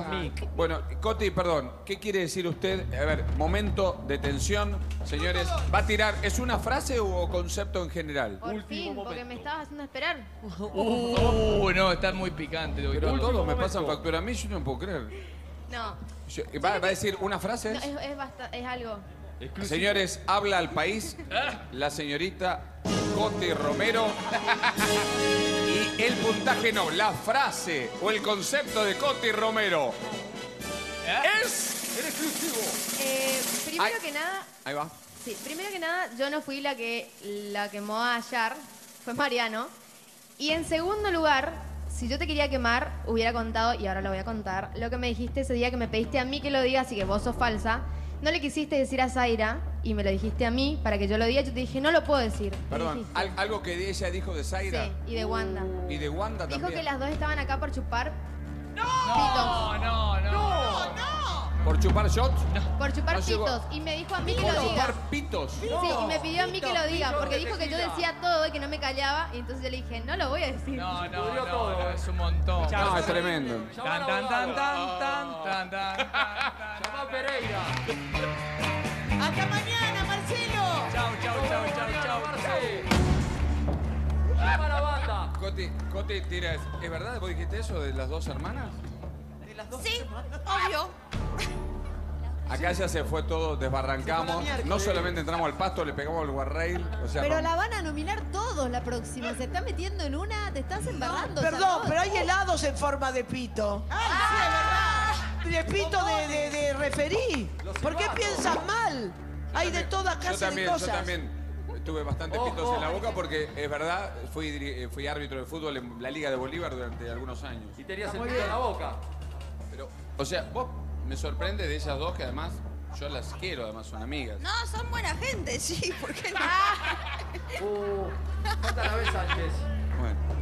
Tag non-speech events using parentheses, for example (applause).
Mick. Bueno, Coti, perdón, ¿qué quiere decir usted? A ver, momento de tensión, señores. ¿Va a tirar, es una frase o concepto en general? Por fin, porque me estabas haciendo esperar. (laughs) Uh, no, está muy picante. lo que Pero está- todos me pasan factura a mí, yo no puedo creer. No, Yo- ¿Va, va a decir una frase? no, es, es, basta- es algo. Señores, habla al país (laughs) la señorita Coti Romero. (laughs) El puntaje no, la frase o el concepto de Coti Romero es... Eh, primero que nada, Ahí va. sí, primero que nada, yo no fui la que la quemó ayer, fue Mariano. Y en segundo lugar, si yo te quería quemar, hubiera contado, y ahora lo voy a contar, lo que me dijiste ese día que me pediste a mí que lo diga, así que vos sos falsa. No le quisiste decir a Zaira y me lo dijiste a mí para que yo lo diga. Yo te dije, no lo puedo decir. Perdón, algo que ella dijo de Zaira. Sí, y de Wanda. Uh, y de Wanda también. Dijo que las dos estaban acá por chupar. No, Pitos. no, no. No, no. ¿Por chupar shots? Por chupar pitos. Y me dijo a mí que lo diga. Por chupar pitos? Sí, y me pidió a mí que lo diga, porque dijo que yo decía todo y que no me callaba, y entonces yo le dije, no lo voy a decir. No, no, no, no, eh. es un montón. No, es tremendo. Tan, tan, tan, tan, tan, tan, tan, tan. Pereira. Coti, Coti, tira, ¿es verdad? ¿Vos dijiste eso de las dos hermanas? Sí, obvio. (laughs) Acá ya se fue todo, desbarrancamos. No solamente entramos al pasto, le pegamos el guarrail. O sea, Pero no- la van a nominar todos la próxima. Se está metiendo en una, te estás embarrando. Perdón, pero hay helados en forma de pito. De pito de, de, de referí. ¿Por qué piensas mal? Hay de toda Yo clase de yo cosas. también tuve bastante Ojo. pitos en la boca porque es verdad, fui, eh, fui árbitro de fútbol en la Liga de Bolívar durante algunos años. Y tenías el pito en la boca. Pero, o sea, vos me sorprende de ellas dos que además yo las quiero, además son amigas. No, son buena gente, sí, ¿por qué no? (laughs) Uh, falta la vez Sánchez. Bueno.